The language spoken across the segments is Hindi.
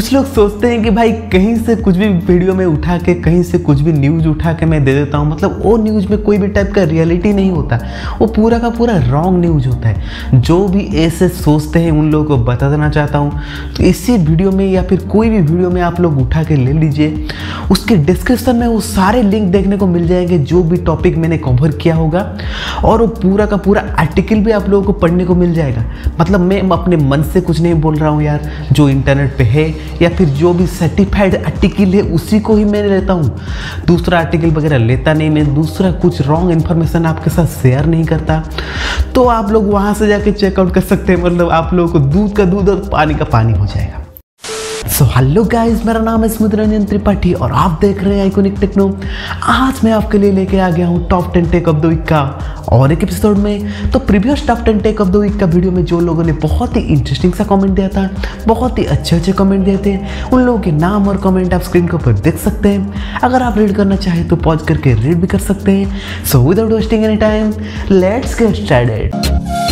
कुछ लोग सोचते हैं कि भाई कहीं से कुछ भी वीडियो में उठा के, कहीं से कुछ भी न्यूज़ उठा के मैं दे देता हूँ। मतलब वो न्यूज़ में कोई भी टाइप का रियलिटी नहीं होता। वो पूरा का पूरा रॉन्ग न्यूज़ होता है। जो भी ऐसे सोचते हैं उन लोगों को बता देना चाहता हूँ। तो इसी वीडियो में या फिर कोई भी वीडियो में आप लोग उठा के ले लीजिए। उसके डिस्क्रिप्शन में वो सारे लिंक देखने को मिल जाएँगे। जो भी टॉपिक मैंने कवर किया होगा। और वो पूरा का पूरा आर्टिकल भी आप लोगों को पढ़ने को मिल जाएगा। मतलब मैं अपने मन से कुछ नहीं बोल रहा हूँ यार। जो इंटरनेट पर है या फिर जो भी सर्टिफाइड आर्टिकल है, उसी को ही मैं लेता हूँ। दूसरा आर्टिकल वगैरह लेता नहीं मैं, दूसरा कुछ रॉन्ग इन्फॉर्मेशन आपके साथ शेयर नहीं करता। तो आप लोग वहाँ से जाके चेकआउट कर सकते हैं मतलब आप लोगों को दूध का दूध और पानी का पानी हो जाएगा। सो हेलो गाइस मेरा नाम है स्मित रंजन त्रिपाठी और आप देख रहे हैं आइकोनिक टेक्नो आज मैं आपके लिए लेके आ गया हूँ top ten tech of the week का। और एक एपिसोड में तो previous top ten tech of the week का वीडियो में जो लोगों ने बहुत ही इंटरेस्टिंग सा कमेंट दिया था, बहुत ही अच्छे अच्छे कमेंट दिए थे, उन लोगों के नाम और कमेंट आप स्क्रीन के ऊपर देख सकते हैं। अगर आप रीड करना चाहें तो पॉज करके रीड भी कर सकते हैं। So without wasting any time let's get started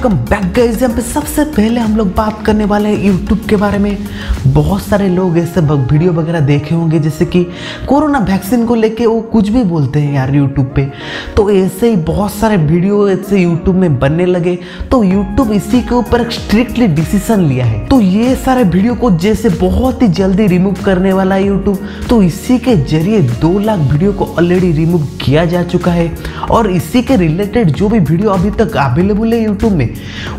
welcome back guys यहाँ पे सबसे पहले हम लोग बात करने वाले हैं यूट्यूब के बारे में। बहुत सारे लोग ऐसे वीडियो वगैरह देखे होंगे, जैसे कि कोरोना वैक्सीन को लेके वो कुछ भी बोलते हैं यार यूट्यूब पे। तो ऐसे ही बहुत सारे वीडियो ऐसे यूट्यूब में बनने लगे। तो यूट्यूब इसी के ऊपर स्ट्रिक्टली डिसीज़न लिया है। तो ये सारे वीडियो को जैसे बहुत ही जल्दी रिमूव करने वाला है यूट्यूब तो इसी के ज़रिए दो लाख वीडियो को ऑलरेडी रिमूव किया जा चुका है। और इसी के रिलेटेड जो भी वीडियो अभी तक अवेलेबल है यूट्यूब में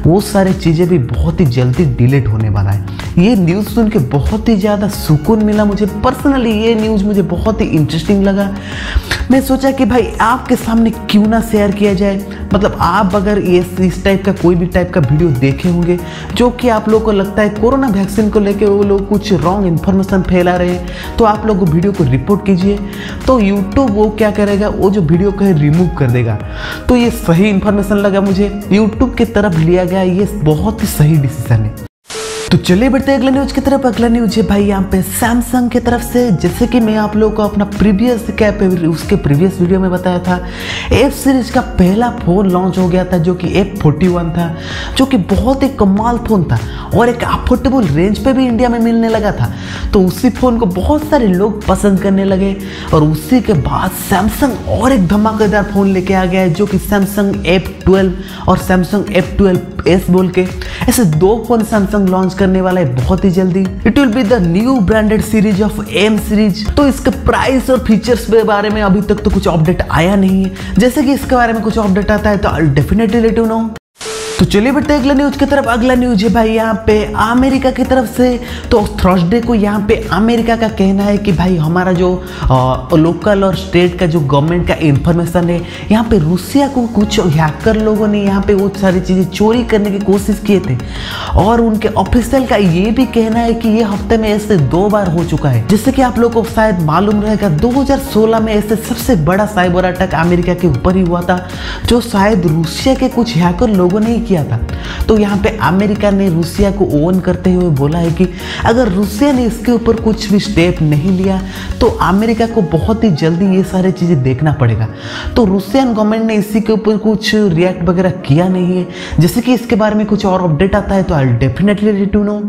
वो सारी चीज़ें भी बहुत ही जल्दी डिलीट होने वाला है। ये न्यूज़ सुन के बहुत ही ज़्यादा सुकून मिला मुझे। पर्सनली ये न्यूज़ मुझे बहुत ही इंटरेस्टिंग लगा। मैं सोचा कि भाई आपके सामने क्यों ना शेयर किया जाए? मतलब आप अगर ये इस टाइप का कोई भी टाइप का वीडियो देखे होंगे, जो कि आप लोग को लगता है कोरोना वैक्सीन को लेके वो लोग कुछ रॉन्ग इन्फॉर्मेशन फैला रहे हैं तो आप लोग वीडियो को रिपोर्ट कीजिए। तो यूट्यूब वो क्या करेगा? वो जो वीडियो को रिमूव कर देगा। तो ये सही इन्फॉर्मेशन लगा मुझे। यूट्यूब की तरफ़ लिया गया, ये बहुत ही सही डिसीज़न है। तो चलिए बढ़ते अगले न्यूज़ की तरफ़। अगला न्यूज़ है भाई यहाँ पे सैमसंग की तरफ़ से, जैसे कि मैं आप लोगों को अपना प्रीवियस कैप उसके प्रीवियस वीडियो में बताया था। एफ़ सीरीज़ का पहला फ़ोन लॉन्च हो गया था, जो कि एफ़ फोर्टी वन था, जो कि बहुत ही कमाल फ़ोन था और एक अफोर्डेबल रेंज पे भी इंडिया में मिलने लगा था। तो उसी फ़ोन को बहुत सारे लोग पसंद करने लगे और उसी के बाद सैमसंग और एक धमाकेदार फ़ोन लेके आ गया है, जो कि सैमसंग एफ़ ट्वेल्व और सैमसंग एफ़ ट्वेल्व एस बोल के। ऐसे दो फ़ोन सैमसंग लॉन्च करने वाला है बहुत ही जल्दी। It will be the new branded series of M series तो इसके प्राइस और फीचर्स के बारे में अभी तक तो कुछ अपडेट आया नहीं है। जैसे कि इसके बारे में कुछ अपडेट आता है तो I definitely let you know तो चलिए बढ़ते अगला न्यूज़ की तरफ़, अगला न्यूज़ है भाई यहाँ पे अमेरिका की तरफ़ से। तो थर्सडे को यहाँ पे अमेरिका का कहना है कि भाई हमारा जो लोकल और स्टेट का जो गवर्नमेंट का इंफॉर्मेशन है, यहाँ पे रूसिया को कुछ हैकर लोगों ने यहाँ पे वो सारी चीज़ें चोरी करने की कोशिश किए थे। और उनके ऑफिसियल का ये भी कहना है कि ये हफ़्ते में ऐसे दो बार हो चुका है। जिससे कि आप लोग को शायद मालूम रहेगा 2016 में ऐसे सबसे बड़ा साइबर अटैक अमेरिका के ऊपर ही हुआ था, जो शायद रूसिया के कुछ हैकर लोगों ने ही किया था। तो यहाँ पे अमेरिका ने रूसिया को ओवन करते हुए बोला है कि अगर रूसिया ने इसके ऊपर कुछ भी स्टेप नहीं लिया तो अमेरिका को बहुत ही जल्दी ये सारी चीज़ें देखना पड़ेगा। तो रूसियन गवर्नमेंट ने इसी के ऊपर कुछ रिएक्ट वगैरह किया नहीं है। जैसे कि इसके बारे में कुछ और अपडेट आता है तो आई डेफिनेटली लेट नो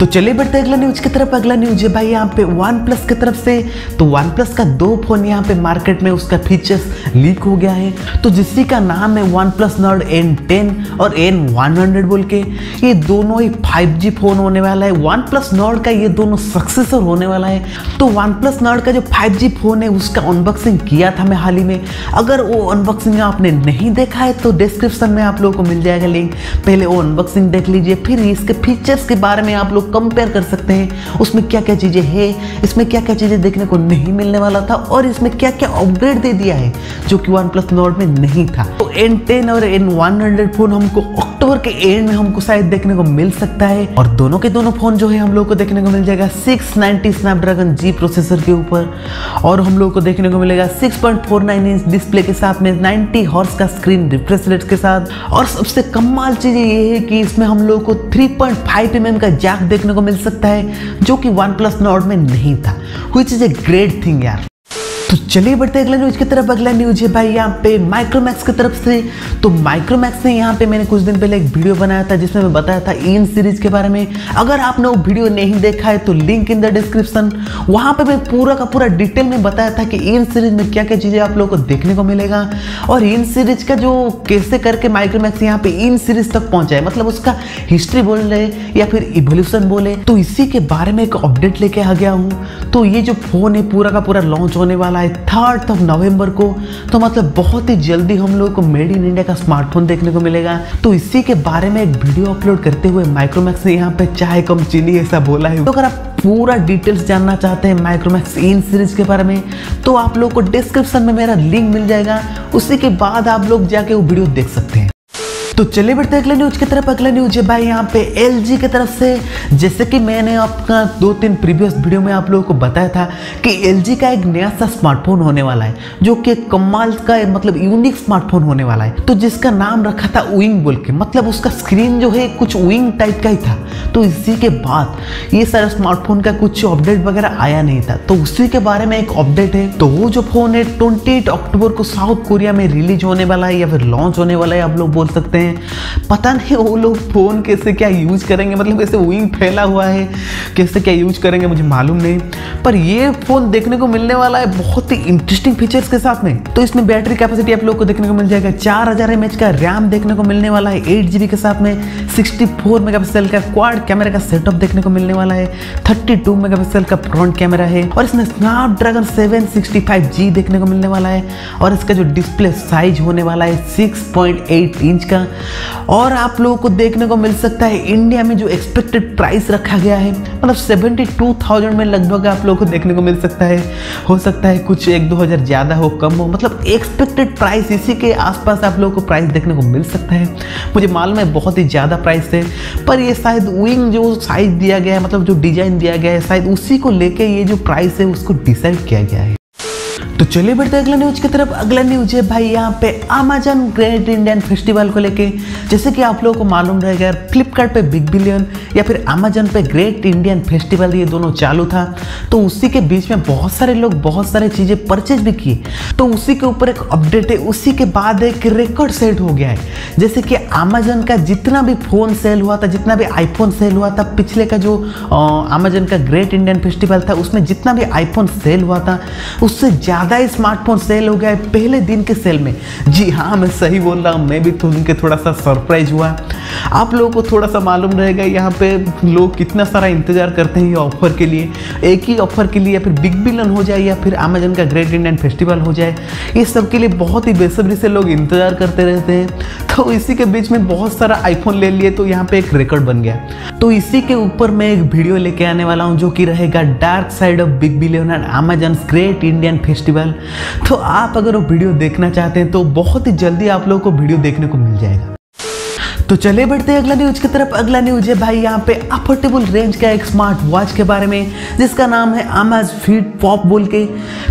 तो चलिए बढ़ते अगला न्यूज़ की तरफ़। अगला न्यूज़ है भाई यहाँ पे वन प्लस की तरफ़ से। तो वन प्लस का दो फ़ोन यहाँ पे मार्केट में उसका फीचर्स लीक हो गया है। तो जिसकी का नाम है one plus Nord N ten और एन वन हंड्रेड बोल के, ये दोनों ही फाइव जी फ़ोन होने वाला है। वन प्लस नॉट का ये दोनों सक्सेसर होने वाला है। तो वन प्लस नॉट का जो फाइव जी फ़ोन है, उसका अनबॉक्सिंग किया था मैं हाल ही में। अगर वो अनबॉक्सिंग आपने नहीं देखा है तो डिस्क्रिप्शन में आप लोगों को मिल जाएगा लिंक पहले वो अनबॉक्सिंग देख लीजिए, फिर इसके फीचर्स के बारे में आप लोग कंपेयर कर सकते हैं। उसमें क्या क्या चीज़ें है, इसमें क्या क्या चीज़ें देखने को नहीं मिलने वाला था और इसमें क्या क्या अपग्रेड दे दिया है, जो कि वन प्लस नोट में नहीं था। तो एन टेन और एन वन हंड्रेड फ़ोन हमको अक्टूबर के एंड में हमको शायद देखने को मिल सकता है। और दोनों के दोनों फ़ोन जो है हम लोग को देखने को मिल जाएगा six ninety Snapdragon G processor के ऊपर। और हम लोग को देखने को मिलेगा six point four nine inch display के साथ में नाइनटी हॉर्स का स्क्रीन रिफ्रेश रेट के साथ। और सबसे कमाल चीज़ ये है कि इसमें हम लोग को three point five M M का जैक देखने को मिल सकता है, जो कि वन प्लस नॉट में नहीं था। Which is a great thing यार। तो चलिए बढ़ते अगला न्यूज़ की तरफ़। अगला न्यूज़ है भाई यहाँ पे माइक्रोमैक्स की तरफ़ से। तो माइक्रोमैक्स ने यहाँ पे मैंने कुछ दिन पहले एक वीडियो बनाया था, जिसमें मैं बताया था इन सीरीज़ के बारे में। अगर आपने वो वीडियो नहीं देखा है तो लिंक इन द डिस्क्रिप्शन वहाँ पे मैं पूरा का पूरा डिटेल में बताया था कि इन सीरीज़ में क्या क्या चीज़ें आप लोगों को देखने को मिलेगा। और इन सीरीज़ का जो कैसे करके माइक्रोमैक्स यहाँ पे इन सीरीज़ तक पहुँचा है मतलब उसका हिस्ट्री बोल रहे या फिर इवोल्यूशन बोले। तो इसी के बारे में एक अपडेट लेके आ गया हूँ। तो ये जो फ़ोन है, पूरा का पूरा लॉन्च होने वाला है थर्ड ऑफ़ नवंबर को तो मतलब बहुत ही जल्दी हम लोग को मेड इन इंडिया का स्मार्टफ़ोन देखने को मिलेगा। तो इसी के बारे में एक वीडियो अपलोड करते हुए माइक्रोमैक्स ने यहाँ पे चाय कम चीनी ऐसा बोला है। तो अगर आप पूरा डिटेल्स जानना चाहते हैं माइक्रोमैक्स इन सीरीज़ के बारे में तो आप लोग को डिस्क्रिप्शन में मेरा लिंक मिल जाएगा। उसी के बाद आप लोग जाके वो वीडियो देख सकते हैं। तो चलिए बढ़ते अगले न्यूज़ की तरफ़। अगला न्यूज़ है भाई यहाँ पे LG की तरफ़ से। जैसे कि मैंने आपका दो तीन प्रीवियस वीडियो में आप लोगों को बताया था कि LG का एक नया सा स्मार्टफ़ोन होने वाला है, जो कि कमाल का मतलब यूनिक स्मार्टफ़ोन होने वाला है। तो जिसका नाम रखा था विंग बोल के मतलब उसका स्क्रीन जो है कुछ विंग टाइप का ही था। तो इसी के बाद ये सारा स्मार्टफ़ोन का कुछ अपडेट वगैरह आया नहीं था। तो उसी के बारे में एक अपडेट है। तो वो जो फ़ोन है ट्वेंटी अक्टूबर को साउथ कोरिया में रिलीज़ होने वाला है या फिर लॉन्च होने वाला है, आप लोग बोल सकते हैं। हैं। पता नहीं वो लोग फ़ोन कैसे क्या यूज़ करेंगे मतलब कैसे विंग फैला हुआ है, कैसे क्या यूज़ करेंगे, मुझे मालूम नहीं। पर ये फ़ोन देखने को मिलने वाला है बहुत ही इंटरेस्टिंग फीचर्स के साथ में। तो इसमें बैटरी कैपेसिटी आप लोग को देखने को मिल जाएगा। चार हज़ार एम का रैम देखने को मिलने वाला है एट के साथ में सिक्सटी फोर का क्वाड कैमरा का सेटअप देखने को मिलने वाला है थर्टी टू का फ्रंट कैमरा है और इसमें Snapdragon seven sixty five G देखने को मिलने वाला है और इसका जो डिस्प्ले साइज़ होने वाला है सिक्स पॉइंट एट इंच का। और आप लोगों को देखने को मिल सकता है इंडिया में जो एक्सपेक्टेड प्राइस रखा गया है मतलब सेवेंटी टू थाउज़ेंड में लगभग आप लोगों को देखने को मिल सकता है। हो सकता है कुछ एक दो हज़ार ज़्यादा हो, कम हो मतलब एक्सपेक्टेड प्राइस इसी के आसपास आप लोगों को प्राइस देखने को मिल सकता है। मुझे मालूम है बहुत ही ज़्यादा प्राइस है, पर ये शायद विंग जो साइज़ दिया गया है मतलब जो डिज़ाइन दिया गया है, शायद उसी को लेके ये जो प्राइस है, उसको डिसाइड किया गया है। तो चलिए बढ़ते अगला न्यूज़ की तरफ़। अगला न्यूज़ है भाई यहाँ पे अमेजन ग्रेट इंडियन फेस्टिवल को लेके। जैसे कि आप लोगों को मालूम रहेगा फ्लिपकार्ट पे बिग बिलियन या फिर अमेजन पे ग्रेट इंडियन फेस्टिवल ये दोनों चालू था। तो उसी के बीच में बहुत सारे लोग बहुत सारे चीज़ें परचेज भी किए। तो उसी के ऊपर एक अपडेट है, उसी के बाद एक रिकॉर्ड सेट हो गया है। जैसे कि अमेजन का जितना भी फ़ोन सेल हुआ था, जितना भी आईफोन सेल हुआ था, पिछले का जो अमेजन का ग्रेट इंडियन फेस्टिवल था, उसमें जितना भी आईफोन सेल हुआ था, उससे ज़्यादा ज़्यादा स्मार्टफ़ोन सेल हो गया है पहले दिन के सेल में। जी हाँ मैं सही बोल रहा हूँ, मैं भी तो उनके थोड़ा सा सरप्राइज़ हुआ। आप लोगों को थोड़ा सा मालूम रहेगा यहाँ पे लोग कितना सारा इंतज़ार करते हैं ये ऑफ़र के लिए। एक ही ऑफ़र के लिए या फिर बिग बिलन हो जाए या फिर अमेजन का ग्रेट इंडियन फेस्टिवल हो जाए, ये सब के लिए बहुत ही बेसब्री से लोग इंतज़ार करते रहते हैं। तो इसी के बीच में बहुत सारा आईफोन ले लिए तो यहाँ पे एक रिकॉर्ड बन गया। तो इसी के ऊपर मैं एक वीडियो लेके आने वाला हूँ जो कि रहेगा dark side of big billion and Amazon great Indian festival तो आप अगर वो वीडियो देखना चाहते हैं तो बहुत ही जल्दी आप लोगों को वीडियो देखने को मिल जाएगा। तो चले बढ़ते हैं अगला न्यूज़ की तरफ़। अगला न्यूज़ है भाई, यहाँ पे अफोर्डेबल रेंज का एक स्मार्ट वॉच के बारे में, जिसका नाम है अमेज फीट पॉप बोल के।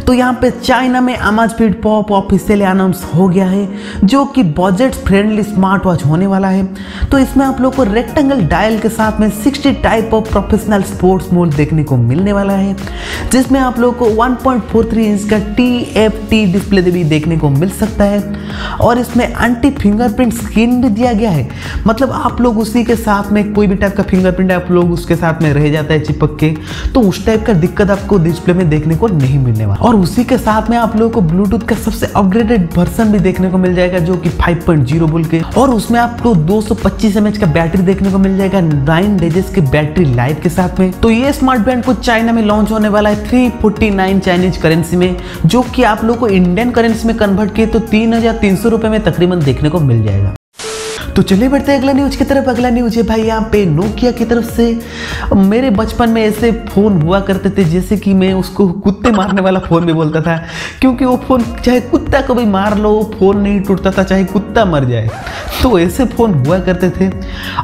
तो यहाँ पे चाइना में Amazfit pop officially announce हो गया है, जो कि बजट फ्रेंडली स्मार्ट वॉच होने वाला है। तो इसमें आप लोग को रेक्टेंगल डायल के साथ में 60 type of professional sports mode देखने को मिलने वाला है, जिसमें आप लोग को 1.43 इंच का टी एफ़ टी डिस्प्ले भी देखने को मिल सकता है। और इसमें एंटी फिंगरप्रिंट स्क्रीन भी दिया गया है। मतलब आप लोग उसी के साथ में, कोई भी टाइप का फिंगरप्रिंट आप लोग उसके साथ में रह जाता है चिपक के तो उस टाइप का दिक्कत आपको डिस्प्ले में देखने को नहीं मिलने वाला। और उसी के साथ में आप लोगों को ब्लूटूथ का सबसे अपग्रेडेड वर्सन भी देखने को मिल जाएगा, जो कि 5.0 बोल के। और उसमें आपको 225 mAh का बैटरी देखने को मिल जाएगा नाइन डेजेस की बैटरी लाइफ के साथ में। तो ये स्मार्ट बैंड को चाइना में लॉन्च होने वाला है three forty nine Chinese currency में, जो कि आप लोग को इंडियन करेंसी में कन्वर्ट किए तो तीन हज़ार तीन सौ रुपए में तकरीबन देखने को मिल जाएगा। तो चलिए बढ़ते हैं अगला न्यूज़ की तरफ़। अगला न्यूज़ है भाई यहाँ पे नोकिया की तरफ़ से। मेरे बचपन में ऐसे फ़ोन हुआ करते थे, जैसे कि मैं उसको कुत्ते मारने वाला फ़ोन भी बोलता था। क्योंकि वो फ़ोन चाहे कुत्ता कभी मार लो फ़ोन नहीं टूटता था, चाहे कुत्ता मर जाए। तो ऐसे फ़ोन हुआ करते थे।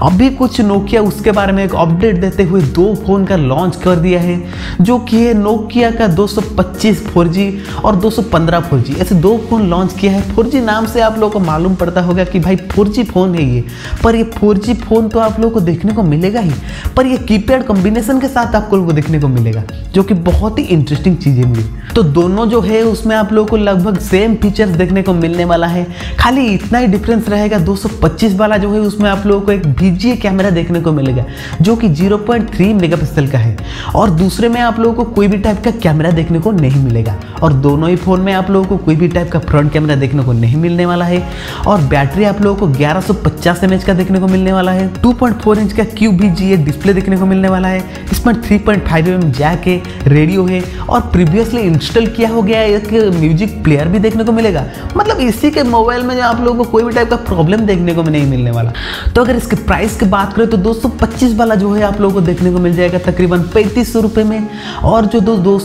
अभी कुछ नोकिया उसके बारे में एक अपडेट देते हुए दो फ़ोन का लॉन्च कर दिया है, जो कि है नोकिया का 225 4G और 215 4G ऐसे दो फ़ोन लॉन्च किया है। 4G नाम से आप लोगों को मालूम पड़ता होगा कि भाई 4G फ़ोन है ये पर ये 4G फ़ोन तो आप लोगों को देखने को मिलेगा ही। पर ये कीपैड कॉम्बिनेशन के साथ आपको लोगों को देखने को मिलेगा, जो कि बहुत ही इंटरेस्टिंग चीज़ें मिली। तो दोनों जो है, उसमें आप लोगों को लगभग सेम फीचर्स देखने को मिलने वाला है। खाली इतना ही डिफरेंस रहेगा 225 वाला जो है, उसमें आप लोगों को एक वीजीए कैमरा देखने को मिलेगा, जो कि 0.3 मेगापिक्सल का है। और दूसरे में आप लोगों को कोई भी टाइप का कैमरा देखने को नहीं मिलेगा। और दोनों ही फ़ोन में आप लोगों को कोई भी टाइप का फ्रंट कैमरा देखने को नहीं मिलने वाला है। और बैटरी आप लोगों को ग्यारह सौ का देखने को मिलने वाला है टू इंच का क्यू डिस्प्ले देखने को मिलने वाला है, इसमें थ्री पॉइंट जैक है रेडियो है, और प्रीवियसली इंस्टॉल किया हो गया एक म्यूज़िक प्लेयर भी देखने को मिलेगा। मतलब इसी के मोबाइल में आप लोगों को कोई भी टाइप का प्रॉब्लम देखने को नहीं मिलने वाला। तो अगर इसके प्राइस की बात करें तो 225 वाला जो है आप लोगों को देखने को मिल जाएगा तकरीबन पैंतीस रुपये में, और जो दो दो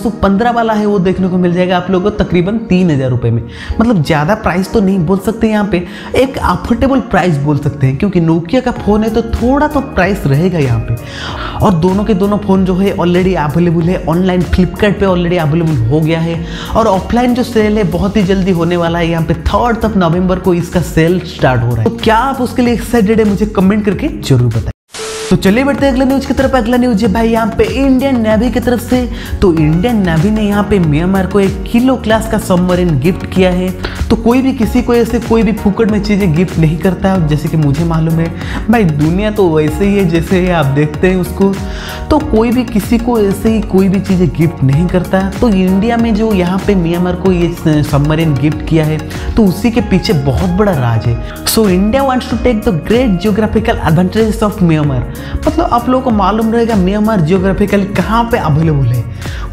वाला है वो देखने को मिल जाएगा आप लोगों को तकरीबन तीन हज़ार रुपये में। मतलब ज़्यादा प्राइस तो नहीं बोल सकते यहाँ पे, एक अफोर्डेबल प्राइस बोल सकते हैं, क्योंकि नोकिया का फ़ोन है तो थोड़ा तो प्राइस रहेगा यहाँ पे। और दोनों के दोनों फ़ोन जो है ऑलरेडी अवेलेबल है ऑनलाइन फ्लिपकार्ट ऑलरेडी अवेलेबल हो गया है। और ऑफलाइन जो सेल है, बहुत ही जल्दी होने वाला है यहाँ पे। थर्ड तक नवंबर को इसका सेल स्टार्ट हो रहा है। तो क्या आप उसके लिए एक्साइटेड है, मुझे कमेंट करके ज़रूर बताएँ। तो चलिए बढ़ते हैं अगले न्यूज़ की तरफ़। अगला न्यूज़ है भाई यहाँ पे इंडियन नेवी की तरफ़ से। तो इंडियन नेवी ने यहाँ पे म्यांमार को एक किलो क्लास का सबमरीन गिफ्ट किया है। तो कोई भी किसी को ऐसे कोई भी फुकट में चीज़ें गिफ्ट नहीं करता है। जैसे कि मुझे मालूम है, भाई, दुनिया तो वैसे ही है जैसे है आप देखते हैं उसको। तो कोई भी किसी को ऐसे ही कोई भी चीज़ें गिफ्ट नहीं करता तो इंडिया में जो यहाँ पे म्यांमार को ये सबमरीन गिफ्ट किया है तो उसी के पीछे बहुत बड़ा राज है। So India wants to take the great geographical advantages of Myanmar मतलब आप लोगों को मालूम रहेगा म्यांमार जियोग्राफिकली कहाँ पे अवेलेबल है।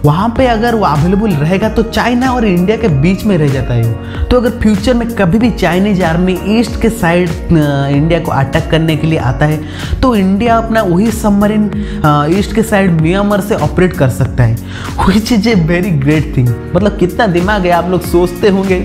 वहाँ पे अगर वो अवेलेबल रहेगा तो चाइना और इंडिया के बीच में रह जाता है तो अगर फ्यूचर में कभी भी चाइनीज़ आर्मी ईस्ट के साइड इंडिया को अटैक करने के लिए आता है तो इंडिया अपना वही सबमरीन ईस्ट के साइड म्यांमार से ऑपरेट कर सकता है। Which is a very great thing मतलब कितना दिमाग है, आप लोग सोचते होंगे।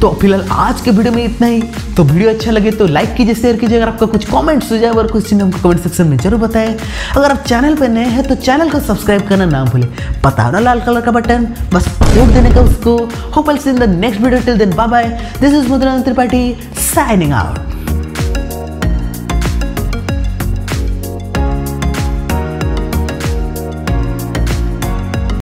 तो फ़िलहाल आज के वीडियो में इतना ही। तो वीडियो अच्छा लगे तो लाइक कीजिए शेयर कीजिए। अगर आपका कुछ कमेंट सुझाव और कुछ हमको कमेंट सेक्शन में ज़रूर बताएँ। अगर आप चैनल पर नए हैं तो चैनल को सब्सक्राइब करना ना भूलें। पता ना लाल कलर का बटन बस वोट देने का उसको। Hope in the next video till then bye This is Mudrana Tripathi signing out.